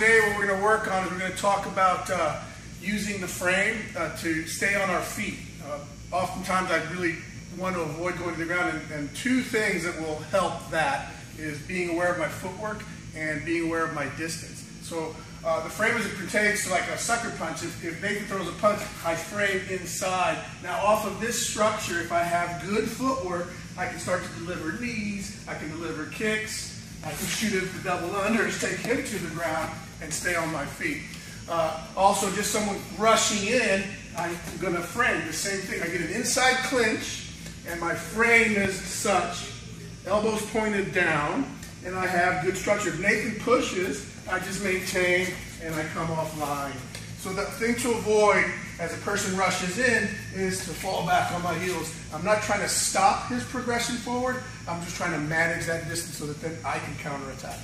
Today what we're going to work on is we're going to talk about uh, using the frame uh, to stay on our feet. Uh, oftentimes I really want to avoid going to the ground and, and, two things that will help that is being aware of my footwork and being aware of my distance. So uh, the frame as it pertains to like a sucker punch, if, if Nathan throws a punch, I frame inside. Now off of this structure, if I have good footwork, I can start to deliver knees, I can deliver kicks, I can shoot it the double unders, take him to the ground, and stay on my feet. Uh, also, just someone rushing in, I'm going to frame the same thing. I get an inside clinch, and my frame is such, elbows pointed down, and I have good structure. If Nathan pushes, I just maintain, and I come off line. So the thing to avoid as a person rushes in is to fall back on my heels. I'm not trying to stop his progression forward. I'm just trying to manage that distance so that then I can counterattack.